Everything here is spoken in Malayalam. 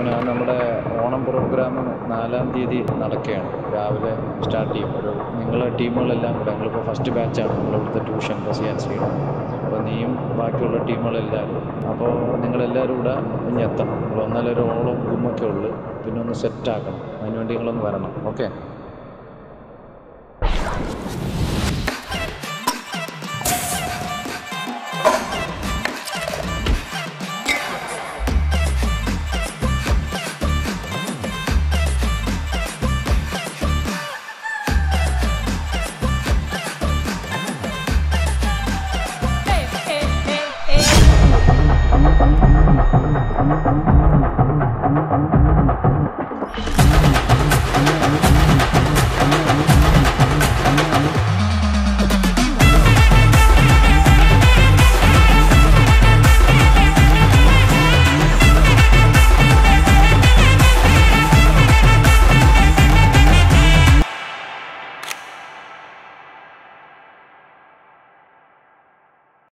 മോനെ നമ്മുടെ ഓണം പ്രോഗ്രാം നാലാം തീയതി നടക്കുകയാണ്. രാവിലെ സ്റ്റാർട്ട് ചെയ്യും. ഒരു നിങ്ങളെ ടീമുകളെല്ലാം കൂടെ നിങ്ങളിപ്പോൾ ഫസ്റ്റ് ബാച്ചാണ് നമ്മളിവിടുത്തെ ട്യൂഷൻ റെസിഡൻസിയുടെ അപ്പോൾ നീയും ബാക്കിയുള്ള ടീമുകളെല്ലാവരും അപ്പോൾ നിങ്ങളെല്ലാവരും കൂടെ ഇനി എത്തണം. നിങ്ങൾ ഒരു ഓളം ഗുമ്മൊക്കെ ഉള്ളു. പിന്നെ ഒന്ന് സെറ്റാക്കണം അതിനുവേണ്ടി നിങ്ങളൊന്ന് വരണം. ഓക്കെ